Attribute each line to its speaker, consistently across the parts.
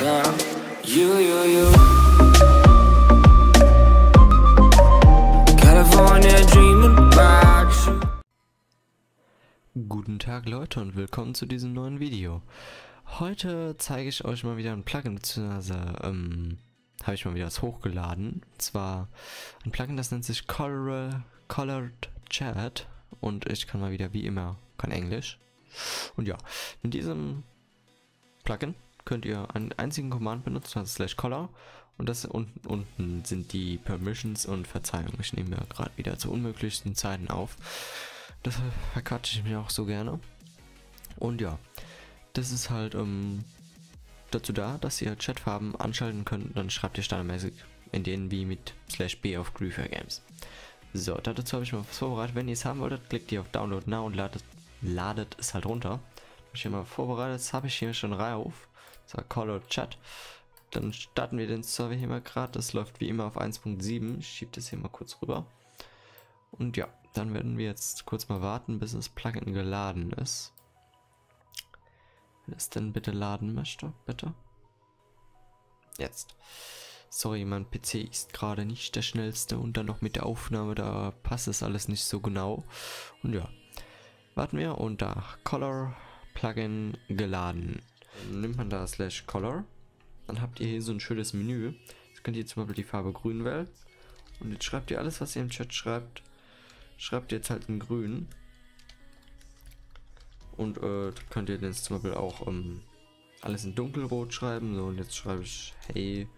Speaker 1: down. You, you, you. California dreaming about you.
Speaker 2: Guten Tag Leute und willkommen zu diesem neuen Video. Heute zeige ich euch mal wieder ein Plugin, beziehungsweise ähm, habe ich mal wieder was hochgeladen. Und zwar ein Plugin, das nennt sich Color, Colored Chat und ich kann mal wieder wie immer kein Englisch. Und ja, in diesem Plugin könnt ihr einen einzigen Command benutzen, das ist slash color und das unten, unten sind die Permissions und Verzeihung. Ich nehme mir gerade wieder zu unmöglichsten Zeiten auf. Das verquatsche ich mir auch so gerne. Und ja, das ist halt ähm, dazu da, dass ihr Chatfarben anschalten könnt. Dann schreibt ihr standardmäßig in denen wie mit slash b auf Groover Games. So, dazu habe ich mal was vorbereitet. Wenn ihr es haben wolltet, klickt ihr auf Download Now und ladet, ladet es halt runter. Habe ich hier mal vorbereitet. Das habe ich hier schon rauf. Das war Color Chat. Dann starten wir den Server hier mal gerade. Das läuft wie immer auf 1.7. Ich schiebe das hier mal kurz rüber. Und ja, dann werden wir jetzt kurz mal warten, bis das Plugin geladen ist. Wenn es denn bitte laden möchte, bitte. Jetzt. Sorry, mein PC ist gerade nicht der schnellste und dann noch mit der Aufnahme, da passt es alles nicht so genau. Und ja, warten wir und da Color Plugin geladen. Dann nimmt man da slash Color. Dann habt ihr hier so ein schönes Menü. Jetzt könnt ihr zum Beispiel die Farbe grün wählen. Und jetzt schreibt ihr alles, was ihr im Chat schreibt, schreibt ihr jetzt halt in grün. Und äh, könnt ihr dann zum Beispiel auch ähm, alles in dunkelrot schreiben. So, und jetzt schreibe ich, hey,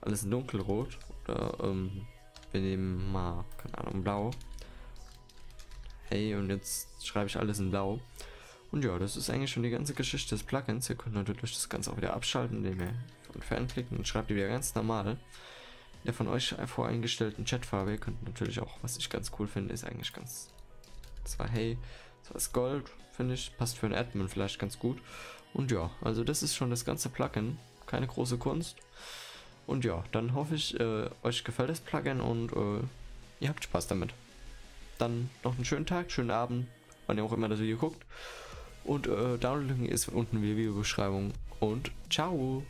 Speaker 2: alles in dunkelrot. Oder ähm, wir nehmen mal, keine Ahnung, blau. Hey, und jetzt schreibe ich alles in blau. Und ja, das ist eigentlich schon die ganze Geschichte des Plugins. Ihr könnt natürlich das Ganze auch wieder abschalten, indem ihr von klicken und schreibt ihr wieder ganz normal. Der von euch voreingestellten Chatfarbe, ihr könnt natürlich auch, was ich ganz cool finde, ist eigentlich ganz. Zwar hey, das ist Gold, finde ich, passt für einen Admin vielleicht ganz gut. Und ja, also das ist schon das ganze Plugin. Keine große Kunst. Und ja, dann hoffe ich, äh, euch gefällt das Plugin und äh, ihr habt Spaß damit. Dann noch einen schönen Tag, schönen Abend, wann ihr auch immer das Video guckt. Und äh, Downloading ist unten in der Videobeschreibung. Und ciao!